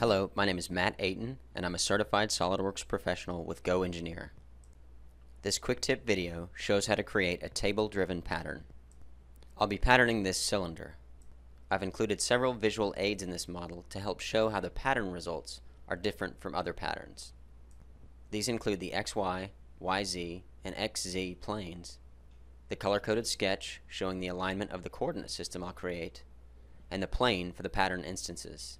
Hello, my name is Matt Aten, and I'm a certified SOLIDWORKS professional with GoEngineer. This quick tip video shows how to create a table-driven pattern. I'll be patterning this cylinder. I've included several visual aids in this model to help show how the pattern results are different from other patterns. These include the XY, YZ, and XZ planes, the color-coded sketch showing the alignment of the coordinate system I'll create, and the plane for the pattern instances.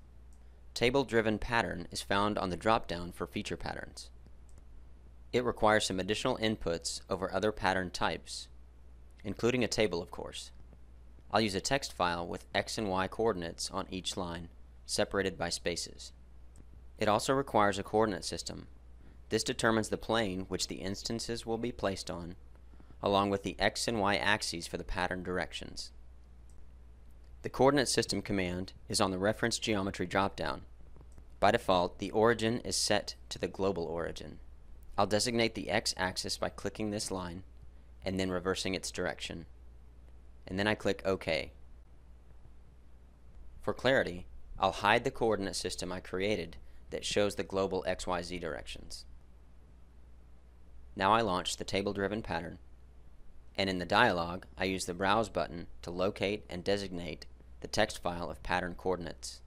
Table-driven pattern is found on the drop-down for feature patterns. It requires some additional inputs over other pattern types, including a table of course. I'll use a text file with x and y coordinates on each line, separated by spaces. It also requires a coordinate system. This determines the plane which the instances will be placed on, along with the x and y axes for the pattern directions. The coordinate system command is on the reference geometry dropdown. By default, the origin is set to the global origin. I'll designate the x-axis by clicking this line and then reversing its direction. And then I click OK. For clarity, I'll hide the coordinate system I created that shows the global XYZ directions. Now I launch the table-driven pattern and in the dialog I use the Browse button to locate and designate the text file of pattern coordinates.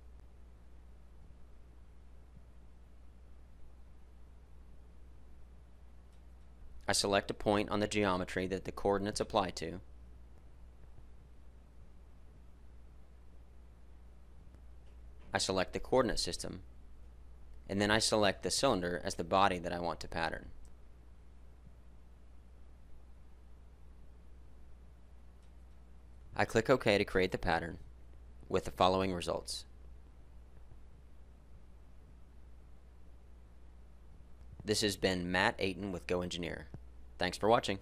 I select a point on the geometry that the coordinates apply to. I select the coordinate system, and then I select the cylinder as the body that I want to pattern. I click OK to create the pattern with the following results. This has been Matt Aten with GoEngineer. Thanks for watching.